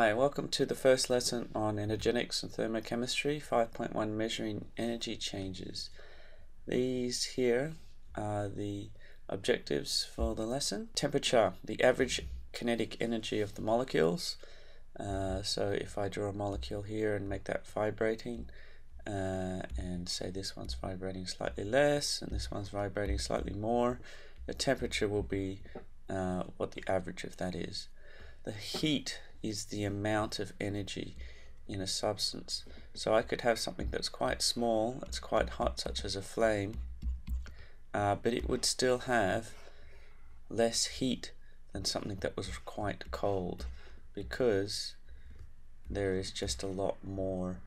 Hi, welcome to the first lesson on energetics and thermochemistry 5.1 measuring energy changes. These here are the objectives for the lesson. Temperature, the average kinetic energy of the molecules. Uh, so if I draw a molecule here and make that vibrating uh, and say this one's vibrating slightly less and this one's vibrating slightly more, the temperature will be uh, what the average of that is. The heat is the amount of energy in a substance. So I could have something that's quite small, that's quite hot, such as a flame, uh, but it would still have less heat than something that was quite cold because there is just a lot more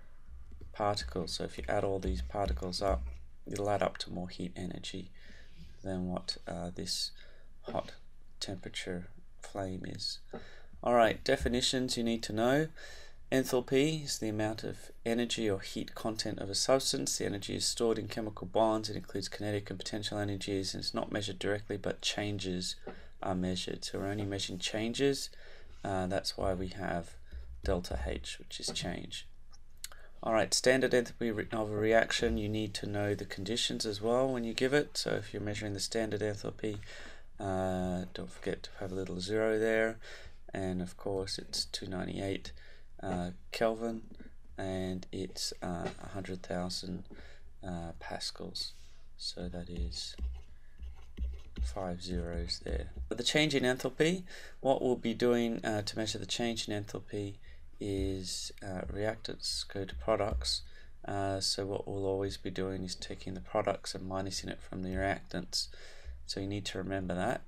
particles. So if you add all these particles up, it'll add up to more heat energy than what uh, this hot temperature flame is. Alright, definitions you need to know. Enthalpy is the amount of energy or heat content of a substance. The energy is stored in chemical bonds. It includes kinetic and potential energies and it's not measured directly but changes are measured. So we're only measuring changes. Uh, that's why we have delta H, which is change. Alright, standard enthalpy of a reaction, you need to know the conditions as well when you give it. So if you're measuring the standard enthalpy, uh, don't forget to have a little zero there and of course it's 298 uh, Kelvin and it's uh, 100,000 uh, pascals so that is five zeros there. But the change in enthalpy, what we'll be doing uh, to measure the change in enthalpy is uh, reactants go to products uh, so what we'll always be doing is taking the products and minusing it from the reactants so you need to remember that.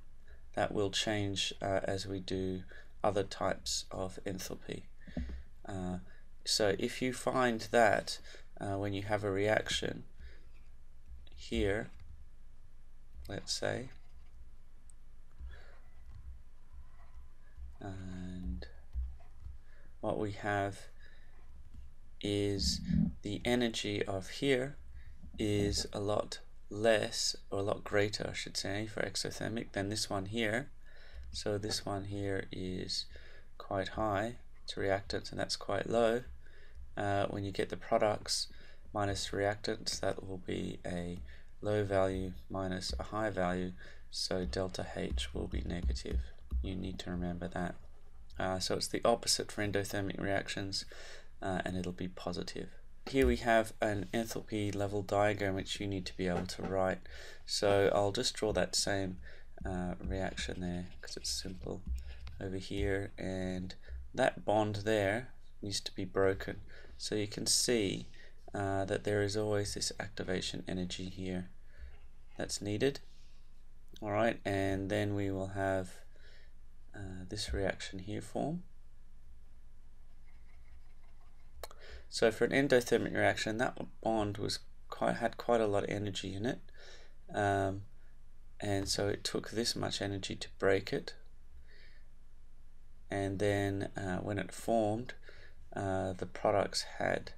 That will change as we do other types of enthalpy. Uh, so if you find that uh, when you have a reaction here, let's say, and what we have is the energy of here is a lot less or a lot greater I should say for exothermic than this one here so this one here is quite high to reactants and that's quite low. Uh, when you get the products minus reactants, that will be a low value minus a high value, so delta H will be negative. You need to remember that. Uh, so it's the opposite for endothermic reactions, uh, and it'll be positive. Here we have an enthalpy level diagram which you need to be able to write. So I'll just draw that same uh, reaction there because it's simple over here and that bond there needs to be broken. So you can see uh, that there is always this activation energy here that's needed. Alright and then we will have uh, this reaction here form. So for an endothermic reaction that bond was quite had quite a lot of energy in it. Um, and so it took this much energy to break it. And then uh, when it formed uh, the products had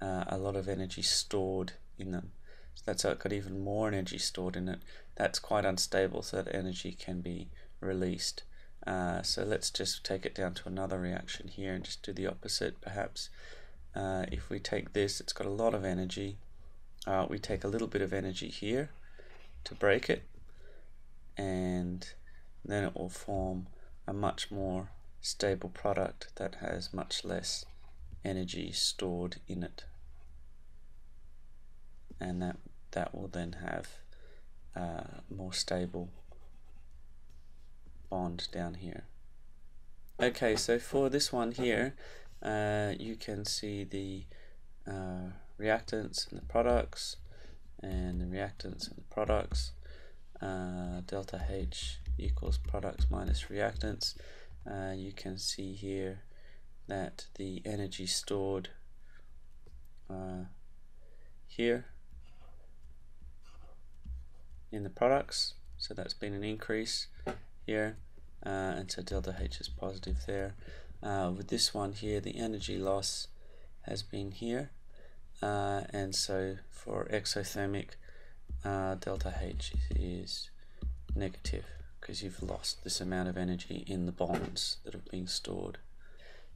uh, a lot of energy stored in them. So that's how it got even more energy stored in it. That's quite unstable so that energy can be released. Uh, so let's just take it down to another reaction here and just do the opposite perhaps. Uh, if we take this it's got a lot of energy. Uh, we take a little bit of energy here to break it and then it will form a much more stable product that has much less energy stored in it. And that that will then have a more stable bond down here. Okay so for this one here uh, you can see the uh, reactants and the products and the reactants and the products uh, delta H equals products minus reactants. Uh, you can see here that the energy stored uh, here in the products. So that's been an increase here uh, and so delta H is positive there. Uh, with this one here the energy loss has been here. And so for exothermic uh, delta H is negative because you've lost this amount of energy in the bonds that have been stored.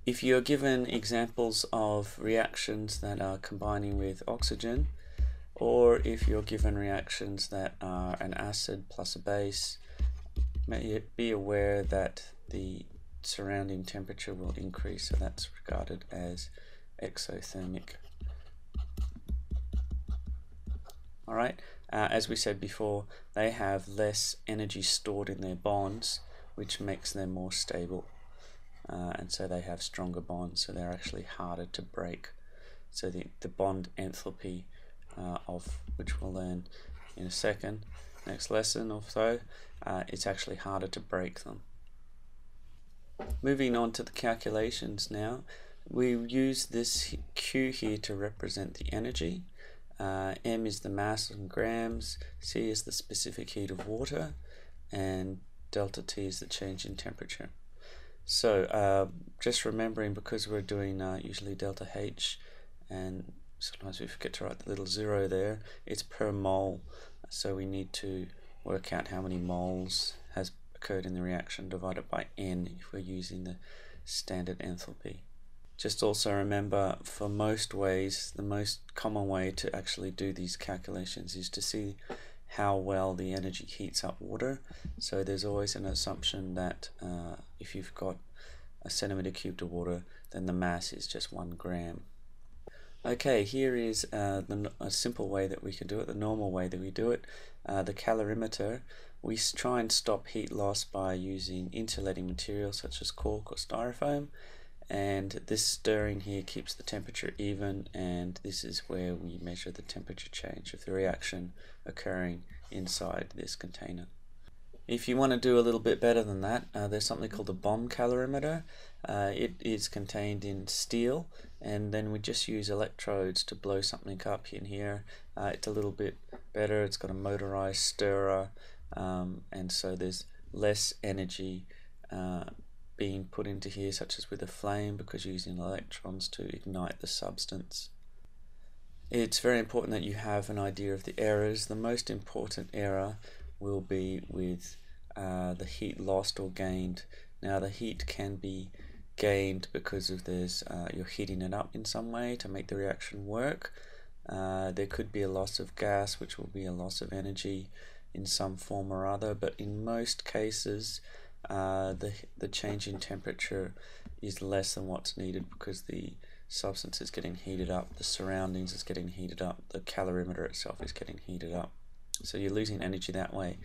If you're given examples of reactions that are combining with oxygen, or if you're given reactions that are an acid plus a base, be aware that the surrounding temperature will increase, so that's regarded as exothermic. Alright, uh, as we said before, they have less energy stored in their bonds, which makes them more stable. Uh, and so they have stronger bonds, so they're actually harder to break. So the, the bond enthalpy uh, of which we'll learn in a second, next lesson or so, uh, it's actually harder to break them. Moving on to the calculations now, we use this Q here to represent the energy. Uh, M is the mass in grams, C is the specific heat of water, and delta T is the change in temperature. So uh, just remembering because we're doing uh, usually delta H and sometimes we forget to write the little zero there, it's per mole. So we need to work out how many moles has occurred in the reaction divided by N if we're using the standard enthalpy. Just also remember for most ways, the most common way to actually do these calculations is to see how well the energy heats up water. So there's always an assumption that uh, if you've got a centimeter cubed of water, then the mass is just one gram. Okay, here is uh, the, a simple way that we can do it, the normal way that we do it. Uh, the calorimeter, we try and stop heat loss by using insulating materials such as cork or styrofoam and this stirring here keeps the temperature even and this is where we measure the temperature change of the reaction occurring inside this container. If you want to do a little bit better than that, uh, there's something called a bomb calorimeter. Uh, it is contained in steel and then we just use electrodes to blow something up in here. Uh, it's a little bit better, it's got a motorized stirrer um, and so there's less energy uh, being put into here, such as with a flame, because you're using electrons to ignite the substance. It's very important that you have an idea of the errors. The most important error will be with uh, the heat lost or gained. Now the heat can be gained because of this, uh, you're heating it up in some way to make the reaction work. Uh, there could be a loss of gas, which will be a loss of energy in some form or other, but in most cases, uh, the, the change in temperature is less than what's needed because the substance is getting heated up, the surroundings is getting heated up, the calorimeter itself is getting heated up. So you're losing energy that way.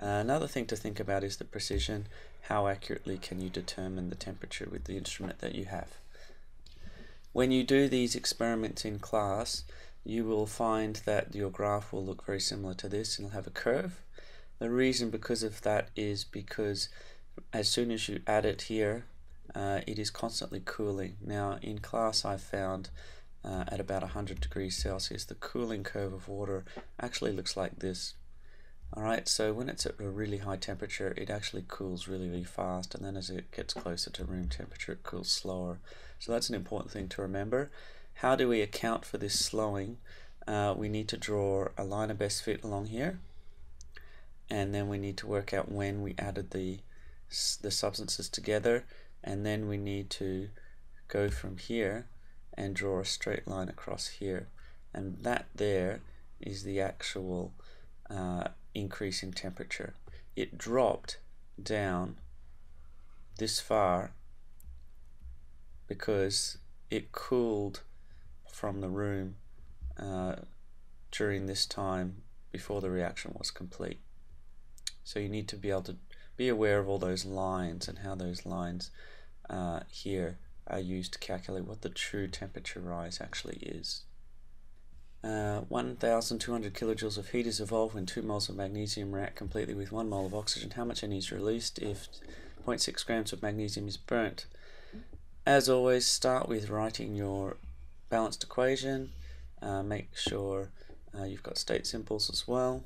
Uh, another thing to think about is the precision. How accurately can you determine the temperature with the instrument that you have? When you do these experiments in class, you will find that your graph will look very similar to this and it'll have a curve. The reason because of that is because as soon as you add it here, uh, it is constantly cooling. Now in class I found uh, at about 100 degrees Celsius the cooling curve of water actually looks like this. Alright, so when it's at a really high temperature it actually cools really really fast and then as it gets closer to room temperature it cools slower. So that's an important thing to remember. How do we account for this slowing? Uh, we need to draw a line of best fit along here and then we need to work out when we added the the substances together and then we need to go from here and draw a straight line across here. And that there is the actual uh, increase in temperature. It dropped down this far because it cooled from the room uh, during this time before the reaction was complete. So you need to be able to be aware of all those lines and how those lines uh, here are used to calculate what the true temperature rise actually is. Uh, 1200 kilojoules of heat is evolved when 2 moles of magnesium react completely with 1 mole of oxygen. How much energy is released if 0.6 grams of magnesium is burnt? As always, start with writing your balanced equation. Uh, make sure uh, you've got state symbols as well.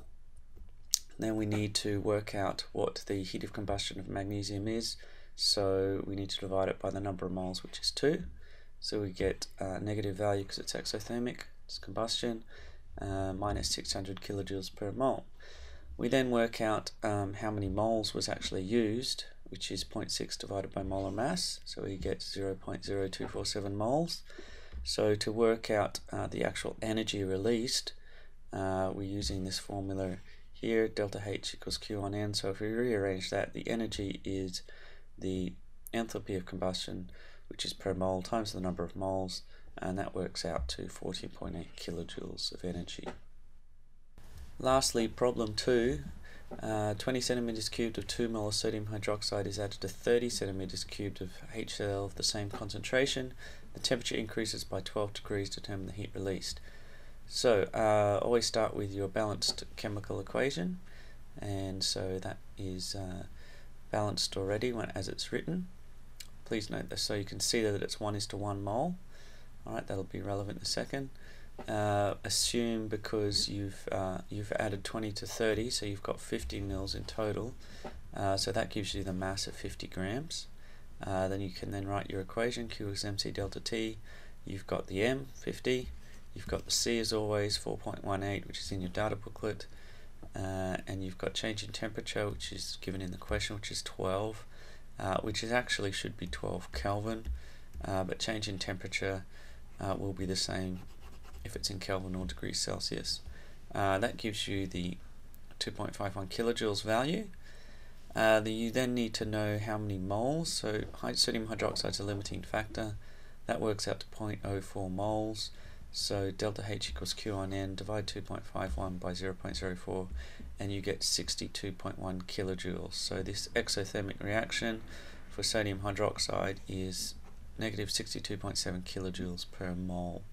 Then we need to work out what the heat of combustion of magnesium is. So we need to divide it by the number of moles, which is 2. So we get a negative value because it's exothermic, it's combustion, uh, minus 600 kilojoules per mole. We then work out um, how many moles was actually used, which is 0.6 divided by molar mass, so we get 0.0247 moles. So to work out uh, the actual energy released, uh, we're using this formula here, delta H equals Q on N. So if we rearrange that, the energy is the enthalpy of combustion, which is per mole times the number of moles, and that works out to 14.8 kilojoules of energy. Lastly, problem 2, uh, 20 centimeters cubed of 2 mole of sodium hydroxide is added to 30 centimeters cubed of HCl of the same concentration. The temperature increases by 12 degrees to determine the heat released. So, uh, always start with your balanced chemical equation, and so that is uh, balanced already when, as it's written. Please note this so you can see that it's 1 is to 1 mole. Alright, that'll be relevant in a second. Uh, assume because you've uh, you've added 20 to 30, so you've got 50 mils in total. Uh, so that gives you the mass of 50 grams. Uh, then you can then write your equation, Q is mc delta T. You've got the M, 50. You've got the C as always, 4.18, which is in your data booklet. Uh, and you've got change in temperature, which is given in the question, which is 12, uh, which is actually should be 12 Kelvin, but change in temperature will be the same if it's in Kelvin or degrees Celsius. Uh, that gives you the 2.51 kilojoules value. Uh, the, you then need to know how many moles, so sodium hydroxide is a limiting factor. That works out to 0.04 moles. So delta H equals Q on N, divide 2.51 by 0.04, and you get 62.1 kilojoules. So this exothermic reaction for sodium hydroxide is negative 62.7 kilojoules per mole.